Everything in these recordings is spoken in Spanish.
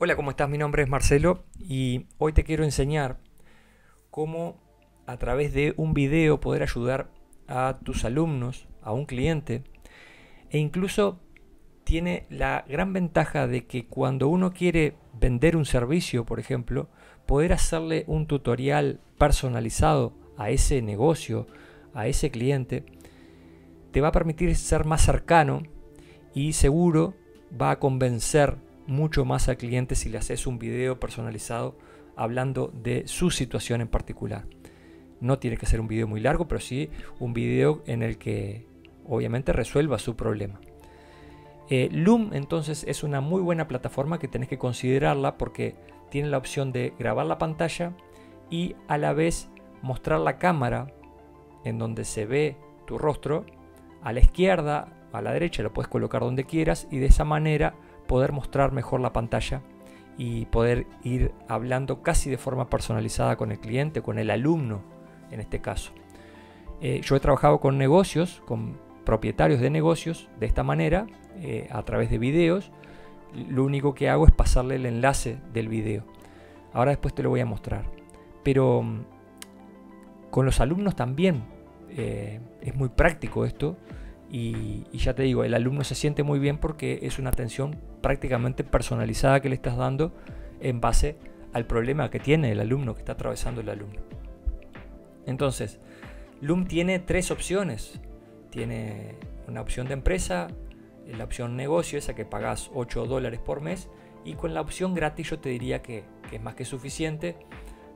Hola, ¿cómo estás? Mi nombre es Marcelo y hoy te quiero enseñar cómo a través de un video poder ayudar a tus alumnos, a un cliente e incluso tiene la gran ventaja de que cuando uno quiere vender un servicio, por ejemplo, poder hacerle un tutorial personalizado a ese negocio, a ese cliente, te va a permitir ser más cercano y seguro va a convencer mucho más al cliente si le haces un video personalizado hablando de su situación en particular. No tiene que ser un video muy largo, pero sí un video en el que obviamente resuelva su problema. Eh, Loom entonces es una muy buena plataforma que tenés que considerarla porque tiene la opción de grabar la pantalla y a la vez mostrar la cámara en donde se ve tu rostro a la izquierda, a la derecha, lo puedes colocar donde quieras y de esa manera poder mostrar mejor la pantalla y poder ir hablando casi de forma personalizada con el cliente, con el alumno en este caso. Eh, yo he trabajado con negocios, con propietarios de negocios de esta manera, eh, a través de videos. Lo único que hago es pasarle el enlace del video. Ahora después te lo voy a mostrar. Pero mm, con los alumnos también eh, es muy práctico esto y, ya te digo, el alumno se siente muy bien porque es una atención prácticamente personalizada que le estás dando en base al problema que tiene el alumno, que está atravesando el alumno. Entonces, Loom tiene tres opciones. Tiene una opción de empresa, la opción negocio, esa que pagas 8 dólares por mes, y con la opción gratis yo te diría que, es más que suficiente,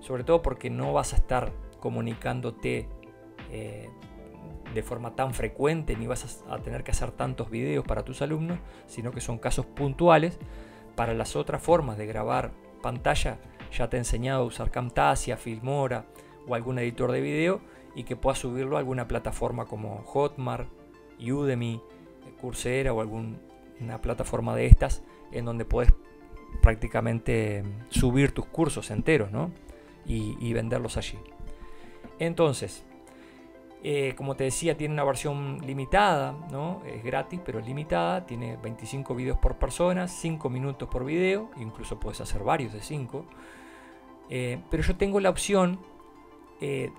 sobre todo porque no vas a estar comunicándote eh, de forma tan frecuente, ni vas a, tener que hacer tantos videos para tus alumnos, sino que son casos puntuales. Para las otras formas de grabar pantalla, ya te he enseñado a usar Camtasia, Filmora o algún editor de video y que puedas subirlo a alguna plataforma como Hotmart, Udemy, Coursera o alguna plataforma de estas en donde puedes prácticamente subir tus cursos enteros y, y venderlos allí. Entonces, eh, como te decía, tiene una versión limitada, ¿no? Es gratis, pero es limitada. Tiene 25 videos por persona, 5 minutos por video, incluso puedes hacer varios de 5. Eh, pero yo tengo la opción eh,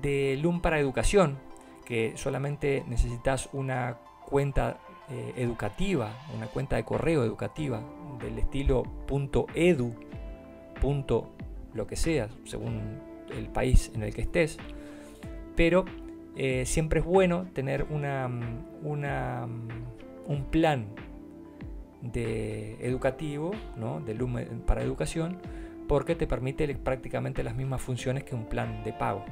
de Loom para educación, que solamente necesitas una cuenta educativa, una cuenta de correo educativa del estilo .edu, lo que sea, según el país en el que estés. Pero eh, siempre es bueno tener una, una, un plan de educativo, ¿no? de para educación, porque te permite prácticamente las mismas funciones que un plan de pago.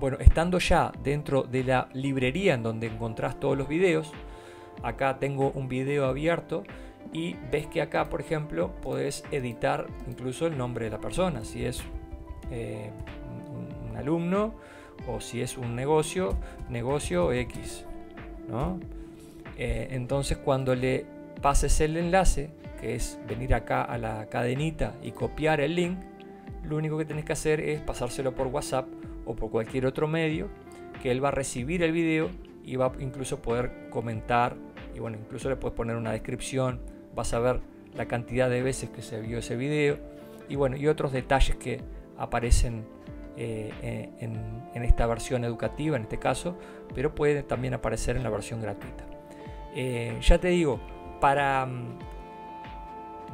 Bueno, estando ya dentro de la librería en donde encontrás todos los videos, acá tengo un video abierto y ves que acá, por ejemplo, podés editar incluso el nombre de la persona, si es eh, un alumno o si es un negocio, negocio X. ¿no? Eh, entonces cuando le pases el enlace, que es venir acá a la cadenita y copiar el link, lo único que tienes que hacer es pasárselo por WhatsApp o por cualquier otro medio, que él va a recibir el video y va a incluso poder comentar y bueno, incluso le puedes poner una descripción, vas a ver la cantidad de veces que se vio ese video y bueno, y otros detalles que aparecen eh, eh, en, esta versión educativa, en este caso, pero puede también aparecer en la versión gratuita. Eh, ya te digo, para mm,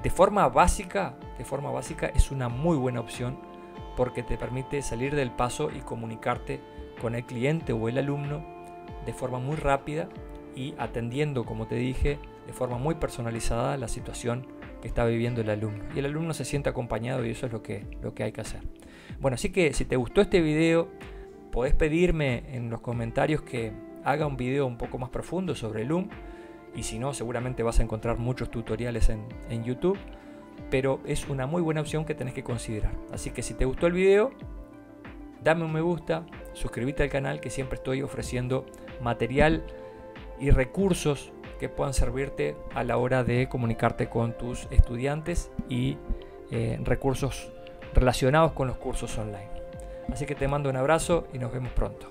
de forma básica, de forma básica es una muy buena opción porque te permite salir del paso y comunicarte con el cliente o el alumno de forma muy rápida y atendiendo, como te dije, de forma muy personalizada la situación que está viviendo el alumno. Y el alumno se siente acompañado y eso es lo que, lo que hay que hacer. Bueno, así que si te gustó este video, podés pedirme en los comentarios que haga un video un poco más profundo sobre Loom. Y si no, seguramente vas a encontrar muchos tutoriales en, en YouTube. Pero es una muy buena opción que tenés que considerar. Así que si te gustó el video, dame un me gusta, suscríbete al canal que siempre estoy ofreciendo material y recursos que puedan servirte a la hora de comunicarte con tus estudiantes y eh, recursos relacionados con los cursos online. Así que te mando un abrazo y nos vemos pronto.